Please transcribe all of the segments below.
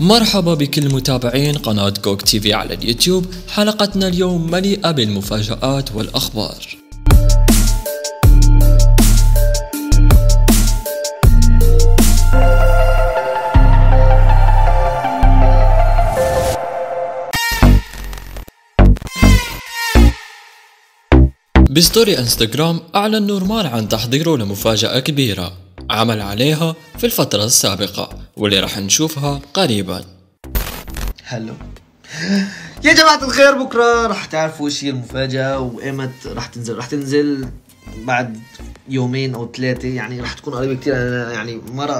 مرحبا بكل متابعين قناة كوك TV على اليوتيوب. حلقتنا اليوم مليئة بالمفاجآت والأخبار. ب story انستغرام أعلن نورمان عن تحضيره لمفاجأة كبيرة. عمل عليها في الفترة السابقة. واللي راح نشوفها قريبا. hello. يا جماعة الخير بكرة راح تعرفوا إيش هي المفاجأة وإيمت راح تنزل راح تنزل بعد يومين أو ثلاثة يعني راح تكون قريبة كثير يعني مرة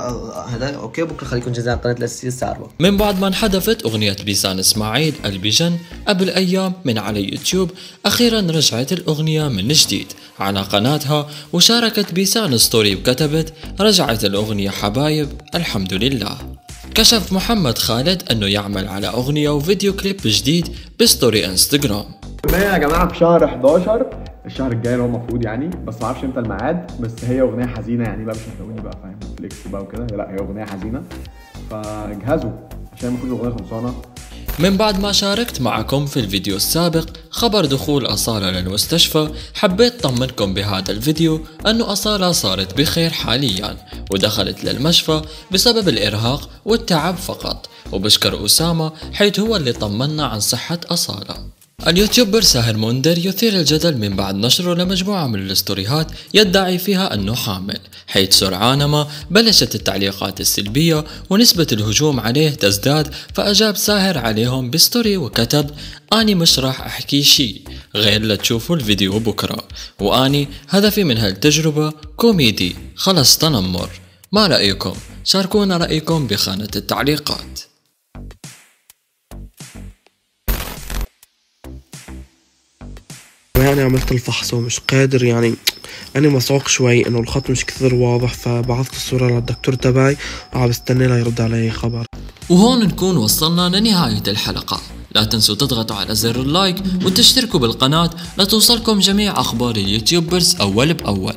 هذا okay بكرة خليكم جاهزين على القناة الأساسية الساعة 4 من بعد ما انحذفت أغنية بيسان إسماعيل ألبيجن قبل أيام من على يوتيوب أخيرا رجعت الأغنية من جديد. على قناتها وشاركت بيسان story وكتبت رجعت الأغنية حبايب الحمد لله. كشف محمد خالد أنه يعمل على أغنية و video clip جديد ب story إنستغرام. اغنية يا جماعة. في شهر 11 الشهر الجاي اللي هو المفروض يعني بس ما أعرفش إمتى الميعاد بس هي أغنية حزينة يعني بقى مش هتلاقوني بقى فاهم؟ فليكس بقى وكده. لا هي أغنية حزينة. فاجهزوا عشان المفروض الأغنية خلصانة. من بعد ما شاركت معكم في الفيديو السابق خبر دخول أصالة للمستشفى حبيت طمنكم بهذا الفيديو أنه أصالة صارت بخير حاليا ودخلت للمشفى بسبب الإرهاق والتعب فقط. وبشكر أسامة حيث هو اللي طمنا عن صحة أصالة. اليوتيوبر ساهر مندر يثير الجدل من بعد نشره لمجموعة من الستوريهات يدعي فيها أنه حامل حيث سرعان ما بلشت التعليقات السلبية ونسبة الهجوم عليه تزداد فأجاب ساهر عليهم بستوري وكتب أني مش راح أحكي شي غير لتشوفوا الفيديو بكرة. وأني هدفي من هالتجربة كوميدي خلص تنمر. ما رأيكم؟ شاركونا رأيكم بخانة التعليقات. يعني عملت الفحص ومش قادر يعني أنا مسعوق شوي إنه الخط مش كثير واضح فبعثت الصورة للدكتور تبعي وعم بستنى ليرد علي خبر. وهون نكون وصلنا لنهاية الحلقة. لا تنسوا تضغطوا على زر ال like وتشتركوا بالقناة لتوصلكم جميع أخبار ال YouTubers أول بأول.